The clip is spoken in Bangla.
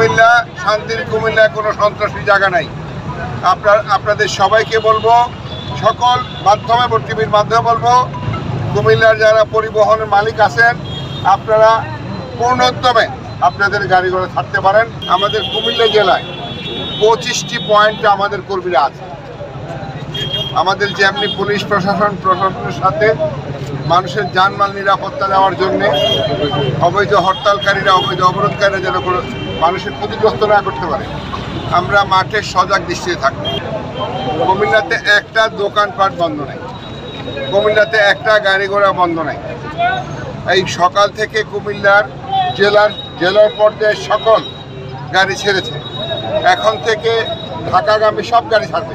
কুমিল্লা, শান্তির কুমিল্লা কোনো সন্ত্রাসী জায়গা নাই। আপনার, আপনাদের সবাইকে বলব, সকল মাধ্যমে টিভির মাধ্যমে বলব, কুমিল্লার যারা পরিবহনের মালিক আছেন, আপনারা পূর্ণোদ্যমে আপনাদের গাড়ি ঘোড়া ছাড়তে পারেন। আমাদের কুমিল্লা জেলায় পঁচিশটি পয়েন্ট আমাদের কর্মীরা আছে। আমাদের যেমনি পুলিশ প্রশাসন, প্রশাসনের সাথে মানুষের জানমাল নিরাপত্তা দেওয়ার জন্যে অবৈধ হরতালকারীরা, অবৈধ অবরোধকারীরা যেন কোনো মানুষের ক্ষতিগ্রস্ত না করতে পারে। আমরা মাঠে সজাগ দৃষ্টিতে থাকব। কুমিল্লাতে একটা দোকানপাট বন্ধ নেই। কুমিল্লাতে একটা গাড়ি ঘোড়া বন্ধ নেই। এই সকাল থেকে কুমিল্লার জেলার জেলার পর্যায়ে সকল গাড়ি ছেড়েছে। এখন থেকে ঢাকাগামী সব গাড়ি ছাড়বে।